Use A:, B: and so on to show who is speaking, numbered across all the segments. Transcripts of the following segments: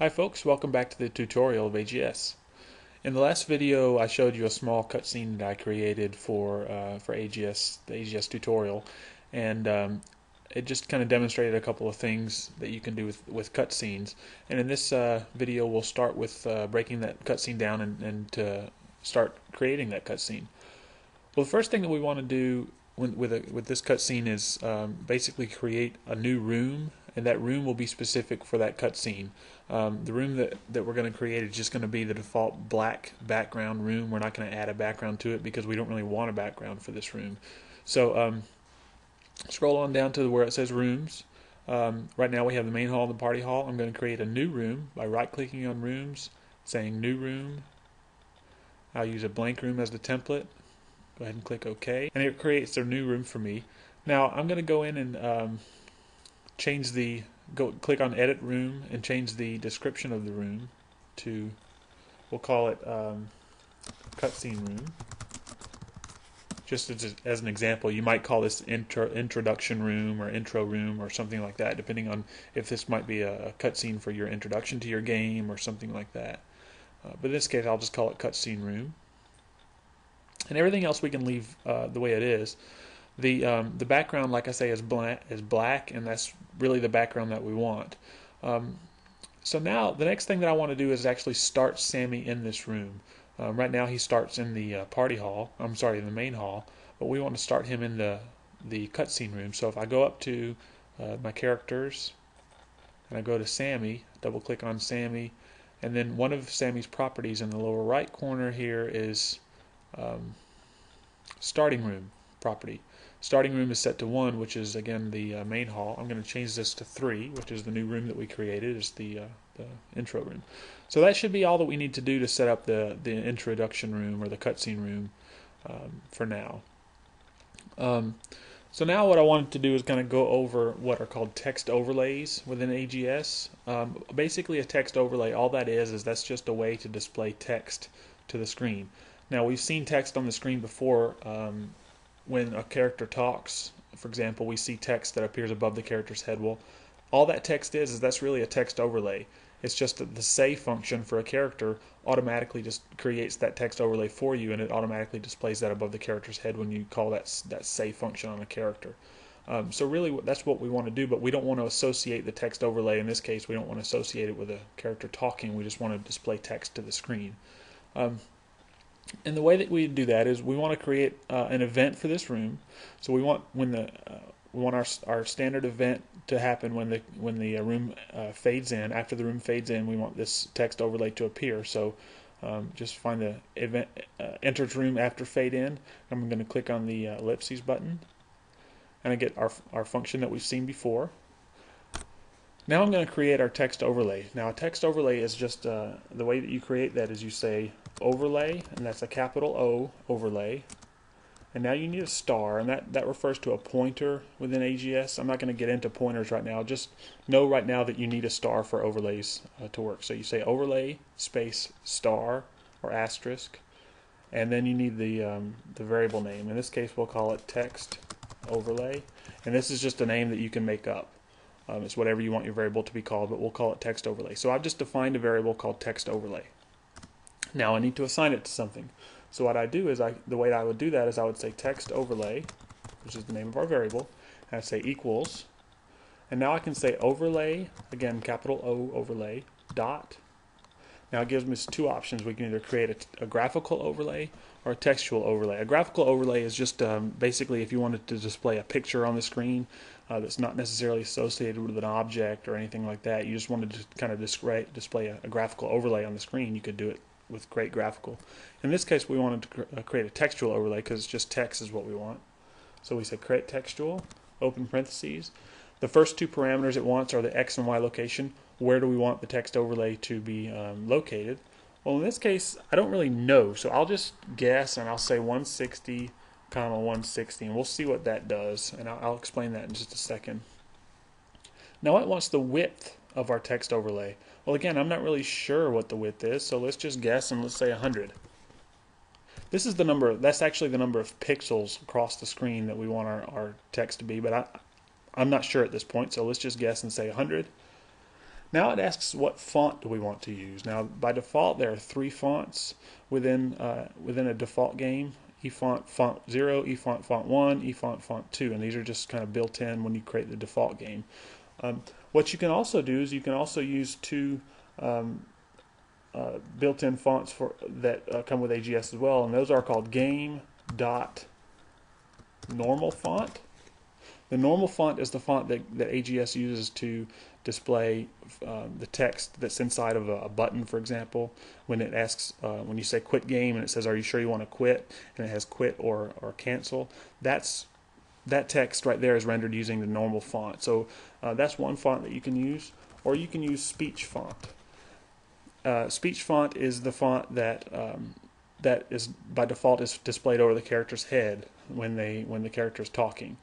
A: Hi folks, welcome back to the tutorial of AGS. In the last video I showed you a small cutscene that I created for uh, for AGS, the AGS tutorial, and um, it just kind of demonstrated a couple of things that you can do with, with cutscenes. And in this uh, video we'll start with uh, breaking that cutscene down and, and start creating that cutscene. Well the first thing that we want to do with, a, with this cutscene is um, basically create a new room and that room will be specific for that cutscene. Um, the room that, that we're going to create is just going to be the default black background room. We're not going to add a background to it because we don't really want a background for this room. So um, scroll on down to where it says rooms. Um, right now we have the main hall and the party hall. I'm going to create a new room by right clicking on rooms, saying new room. I'll use a blank room as the template. Go ahead and click OK. And it creates a new room for me. Now I'm going to go in and um, change the go click on edit room and change the description of the room to we'll call it um, cutscene room. Just as, as, an example you might call this intro, introduction room or intro room or something like that depending on if this might be a, cutscene for your introduction to your game or something like that. Uh, but in this case I'll just call it cutscene room. And everything else we can leave uh, the way it is the um, the background, like I say, is black, is black, and that's really the background that we want. Um, so now the next thing that I want to do is actually start Sammy in this room. Um, right now he starts in the uh, party hall. I'm sorry, in the main hall, but we want to start him in the the cutscene room. So if I go up to uh, my characters and I go to Sammy, double click on Sammy, and then one of Sammy's properties in the lower right corner here is um, starting room property. Starting room is set to 1, which is again the uh, main hall. I'm going to change this to 3, which is the new room that we created, is the, uh, the intro room. So that should be all that we need to do to set up the, the introduction room or the cutscene room um, for now. Um, so now what I wanted to do is kind of go over what are called text overlays within AGS. Um, basically a text overlay, all that is, is that's just a way to display text to the screen. Now we've seen text on the screen before um, when a character talks, for example, we see text that appears above the character's head. Well, all that text is is that's really a text overlay. It's just that the say function for a character automatically just creates that text overlay for you, and it automatically displays that above the character's head when you call that that say function on a character. Um, so really, that's what we want to do, but we don't want to associate the text overlay. In this case, we don't want to associate it with a character talking. We just want to display text to the screen. Um, and the way that we do that is we want to create uh, an event for this room. So we want when the uh, we want our our standard event to happen when the when the uh, room uh, fades in. After the room fades in, we want this text overlay to appear. So um, just find the event uh, enters room after fade in. I'm going to click on the uh, ellipses button, and I get our our function that we've seen before. Now I'm going to create our text overlay. Now a text overlay is just the way that you create that is you say overlay, and that's a capital O overlay. And now you need a star, and that, that refers to a pointer within AGS. I'm not going to get into pointers right now. Just know right now that you need a star for overlays uh, to work. So you say overlay space star or asterisk, and then you need the, um, the variable name. In this case, we'll call it text overlay. And this is just a name that you can make up. Um, it's whatever you want your variable to be called, but we'll call it text overlay. So I've just defined a variable called text overlay. Now I need to assign it to something. So what I do is I the way I would do that is I would say text overlay, which is the name of our variable, and I say equals, and now I can say overlay, again capital O overlay, dot. Now it gives me two options. We can either create a, a graphical overlay or a textual overlay. A graphical overlay is just um, basically if you wanted to display a picture on the screen uh, that's not necessarily associated with an object or anything like that. You just wanted to kind of display, display a, a, graphical overlay on the screen. You could do it with create graphical. In this case, we wanted to cr uh, create a textual overlay because just text is what we want. So we said create textual, open parentheses. The first two parameters it wants are the x and y location. Where do we want the text overlay to be um, located? Well, in this case, I don't really know, so I'll just guess and I'll say 160, comma 160, and we'll see what that does, and I'll, I'll explain that in just a second. Now it wants the width of our text overlay. Well, again, I'm not really sure what the width is, so let's just guess and let's say 100. This is the number, that's actually the number of pixels across the screen that we want our, our text to be, but I, I'm not sure at this point, so let's just guess and say 100. Now it asks what font do we want to use. Now by default there are three fonts within uh, within a default game. eFont font 0, eFont font 1, eFont font 2 and these are just kind of built in when you create the default game. Um, what you can also do is you can also use two um, uh, built-in fonts for that uh, come with AGS as well and those are called game dot normal font. The normal font is the font that, that AGS uses to display um, the text that's inside of a, a, button, for example. When it asks, uh, when you say quit game and it says, are you sure you want to quit? And it has quit or, or cancel. That's that text right there is rendered using the normal font. So uh, that's one font that you can use. Or you can use speech font. Uh, speech font is the font that um, that is by default is displayed over the character's head when they when the character is talking.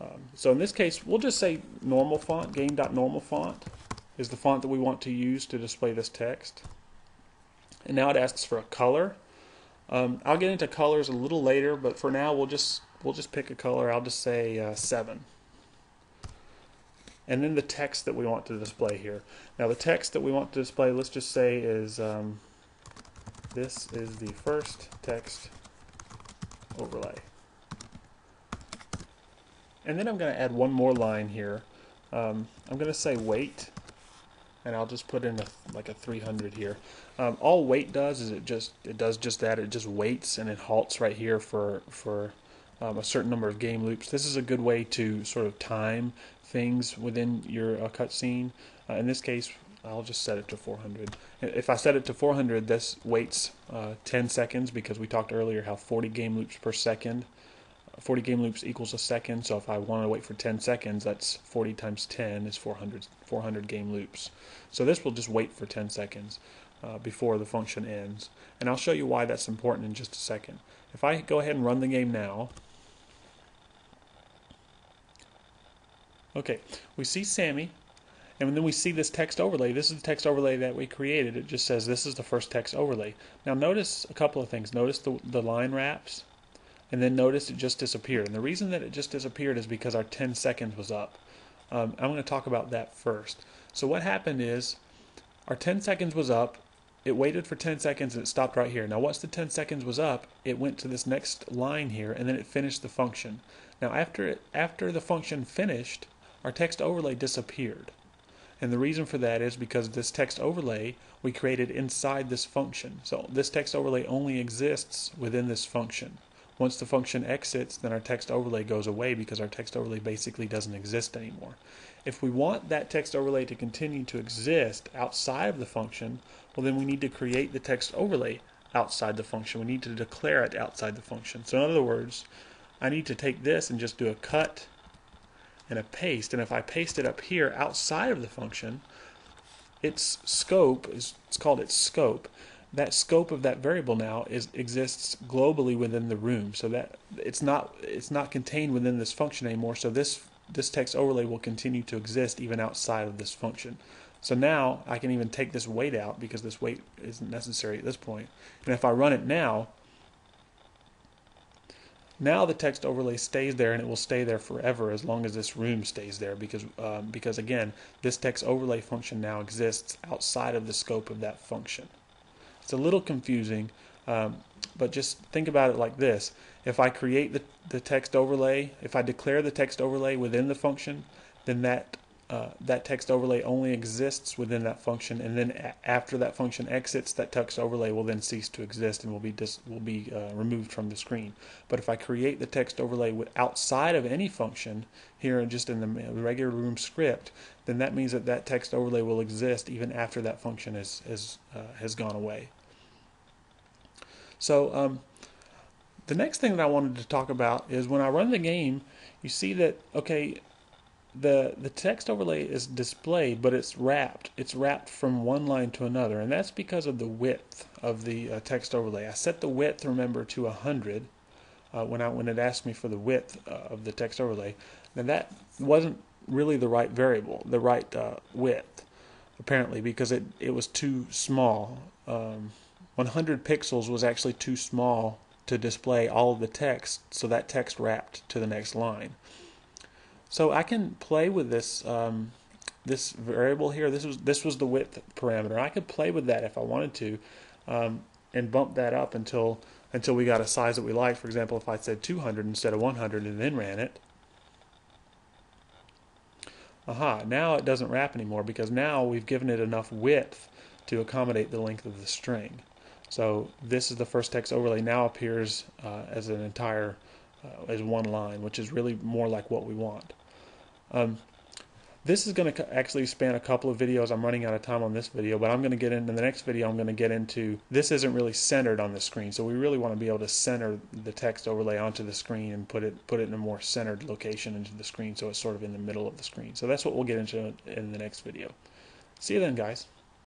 A: Um, so in this case, we'll just say normal font, game.normal font is the font that we want to use to display this text. And now it asks for a color. Um, I'll get into colors a little later, but for now we'll just we'll just pick a color. I'll just say uh, seven. And then the text that we want to display here. Now the text that we want to display, let's just say is um, this is the first text overlay. And then I'm going to add one more line here. Um, I'm going to say wait, and I'll just put in a, like a 300 here. Um, all wait does is it just it does just that. It just waits and it halts right here for for um, a certain number of game loops. This is a good way to sort of time things within your uh, cutscene. Uh, in this case, I'll just set it to 400. If I set it to 400, this waits uh, 10 seconds because we talked earlier how 40 game loops per second 40 game loops equals a second, so if I want to wait for 10 seconds, that's 40 times 10 is 400, 400 game loops. So this will just wait for 10 seconds uh, before the function ends. And I'll show you why that's important in just a second. If I go ahead and run the game now, okay, we see Sammy, and then we see this text overlay. This is the text overlay that we created. It just says this is the first text overlay. Now notice a couple of things. Notice the, the line wraps and then notice it just disappeared. And the reason that it just disappeared is because our 10 seconds was up. Um, I'm going to talk about that first. So what happened is our 10 seconds was up. It waited for 10 seconds and it stopped right here. Now once the 10 seconds was up, it went to this next line here and then it finished the function. Now after it, after the function finished, our text overlay disappeared. And the reason for that is because this text overlay we created inside this function. So this text overlay only exists within this function. Once the function exits, then our text overlay goes away because our text overlay basically doesn't exist anymore. If we want that text overlay to continue to exist outside of the function, well then we need to create the text overlay outside the function. We need to declare it outside the function. So in other words, I need to take this and just do a cut and a paste. And if I paste it up here outside of the function, its scope is it's called its scope that scope of that variable now is exists globally within the room. So that it's not it's not contained within this function anymore. So this this text overlay will continue to exist even outside of this function. So now I can even take this wait out because this wait isn't necessary at this point. and if I run it now now the text overlay stays there and it will stay there forever as long as this room stays there because um, because again this text overlay function now exists outside of the scope of that function it's a little confusing, um, but just think about it like this. If I create the, the text overlay, if I declare the text overlay within the function, then that uh, that text overlay only exists within that function, and then after that function exits, that text overlay will then cease to exist and will be will be uh, removed from the screen. But if I create the text overlay outside of any function here, just in the regular room script, then that means that that text overlay will exist even after that function has has uh, has gone away. So um, the next thing that I wanted to talk about is when I run the game, you see that okay the the text overlay is displayed, but it's wrapped. It's wrapped from one line to another, and that's because of the width of the uh, text overlay. I set the width, remember, to 100 uh, when I when it asked me for the width uh, of the text overlay. Now that wasn't really the right variable, the right uh, width, apparently, because it it was too small. Um, 100 pixels was actually too small to display all of the text, so that text wrapped to the next line. So I can play with this um, this variable here, this was this was the width parameter. I could play with that if I wanted to, um, and bump that up until until we got a size that we like. For example, if I said 200 instead of 100 and then ran it, aha, now it doesn't wrap anymore because now we've given it enough width to accommodate the length of the string. So this is the first text overlay now appears uh, as an entire, uh, as one line, which is really more like what we want. Um, this is going to actually span a couple of videos. I'm running out of time on this video, but I'm going to get into the next video. I'm going to get into this isn't really centered on the screen, so we really want to be able to center the text overlay onto the screen and put it put it in a more centered location into the screen, so it's sort of in the middle of the screen. So that's what we'll get into in the next video. See you then, guys.